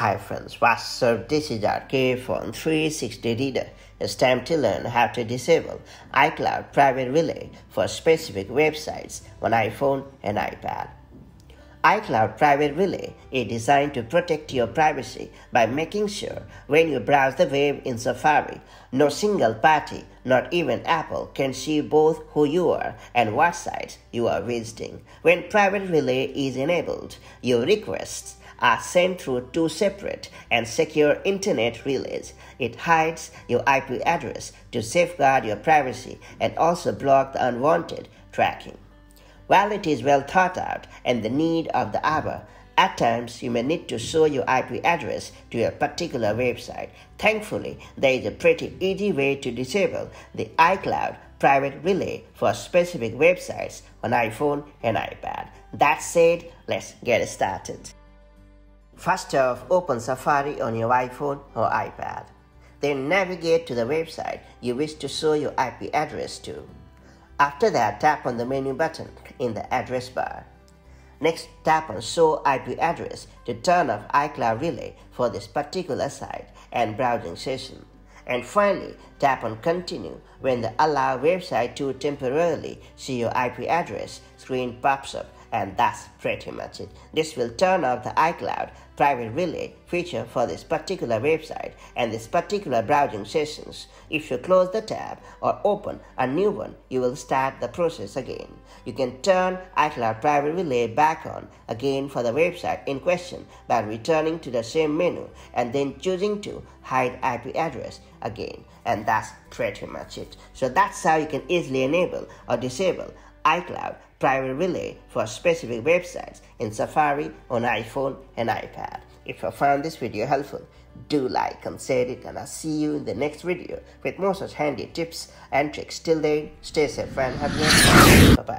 Hi friends, what's up? This is RK 360 Reader. It's time to learn how to disable iCloud Private Relay for specific websites on iPhone and iPad. iCloud Private Relay is designed to protect your privacy by making sure when you browse the web in Safari, no single party, not even Apple, can see both who you are and what sites you are visiting. When Private Relay is enabled, your requests are sent through two separate and secure internet relays. It hides your IP address to safeguard your privacy and also block the unwanted tracking. While it is well thought out and the need of the hour, at times, you may need to show your IP address to a particular website. Thankfully, there is a pretty easy way to disable the iCloud private relay for specific websites on iPhone and iPad. That said, let's get started. First off, open Safari on your iPhone or iPad. Then navigate to the website you wish to show your IP address to. After that, tap on the menu button in the address bar. Next, tap on Show IP Address to turn off iCloud Relay for this particular site and browsing session. And finally, tap on Continue when the Allow Website to Temporarily See Your IP Address screen pops up and that's pretty much it. This will turn off the iCloud private relay feature for this particular website and this particular browsing sessions. If you close the tab or open a new one, you will start the process again. You can turn iCloud private relay back on again for the website in question by returning to the same menu and then choosing to hide IP address again. And that's pretty much it. So that's how you can easily enable or disable iCloud private relay for specific websites in Safari on iPhone and iPad. If you found this video helpful, do like and share it and I'll see you in the next video with more such handy tips and tricks. Till then, stay safe and have a nice Bye bye.